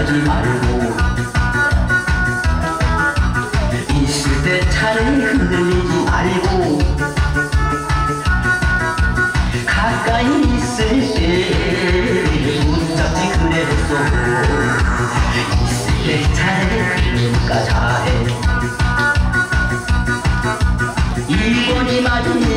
하지 말고 일본이 맞은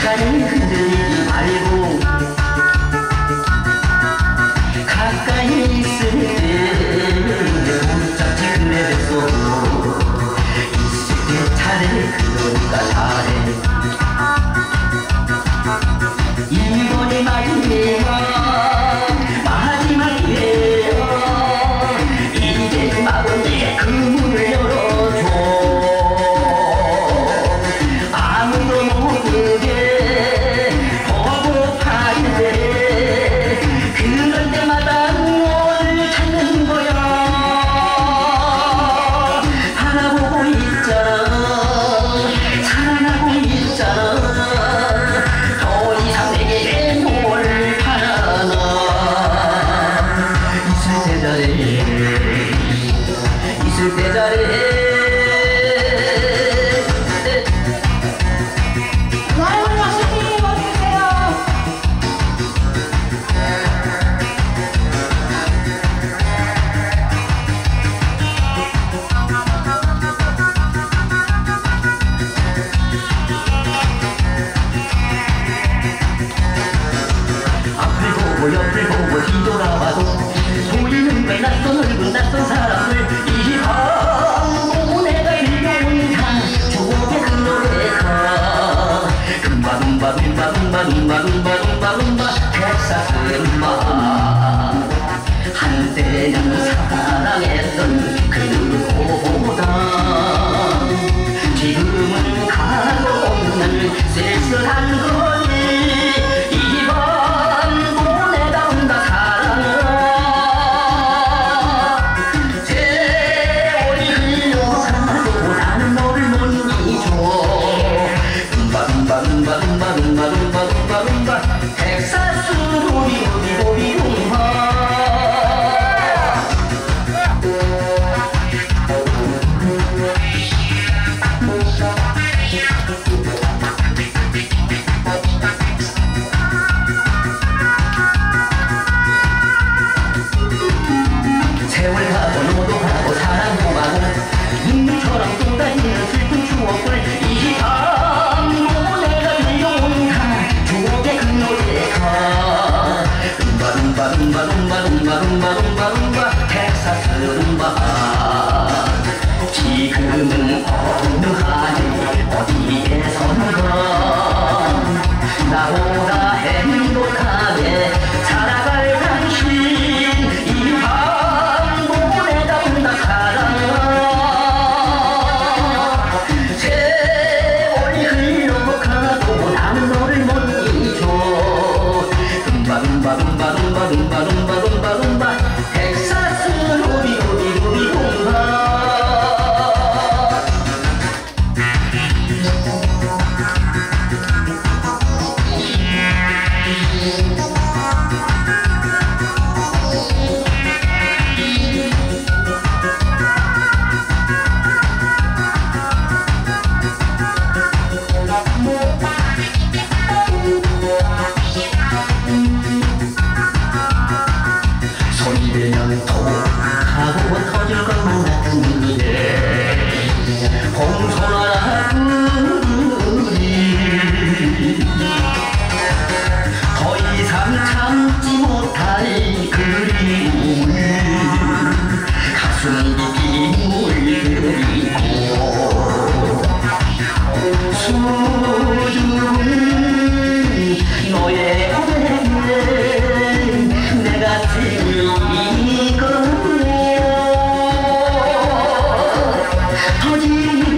가까이 흔들리는 말고. 가까이 있을 때 문짝 지 그래 뱃속으로 있을 때 잘해 그러니까 잘해. Yeah. How do you